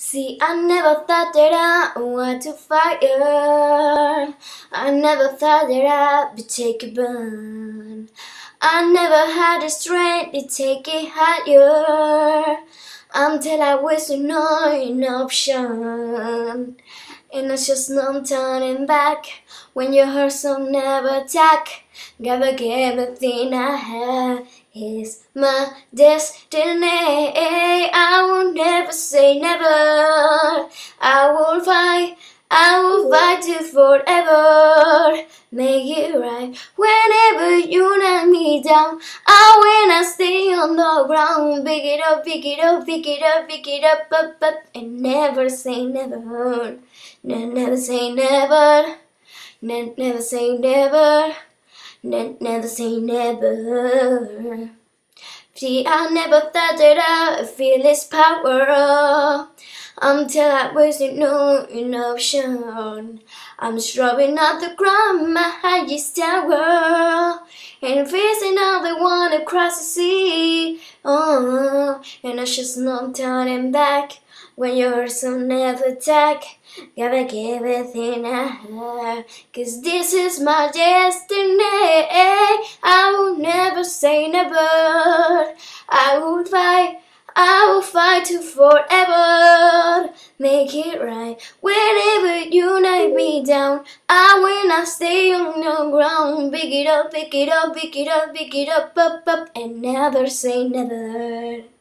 See, I never thought that I want to fire. I never thought that I'd be taken burn. I never had the strength to take it higher until I was an option. And it's just no turning back when you hurt, so never attack. Gotta give everything I have is my destiny. I never say never. I will fight. I will fight till forever. Make it right whenever you knock me down. I will not stay on the ground. Pick it up, pick it up, pick it up, pick it up, up, up, and never say never. Ne never say never. Ne never say never. Ne never say never. See, I never thought that I'd feel this power until I wasn't no option. I'm strolling up the ground, my highest tower, and facing all the one across the sea. Oh, and I just no turning back when you're so never attack. Gotta give everything I have, cause this is my destiny. I will never say never. I will fight. I will fight to forever make it right. Whenever you knock me down, I will not stay on the ground. Pick it up, pick it up, pick it up, pick it up, up, up, and never say never.